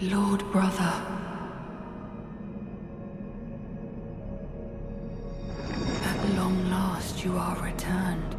Lord brother. At long last you are returned.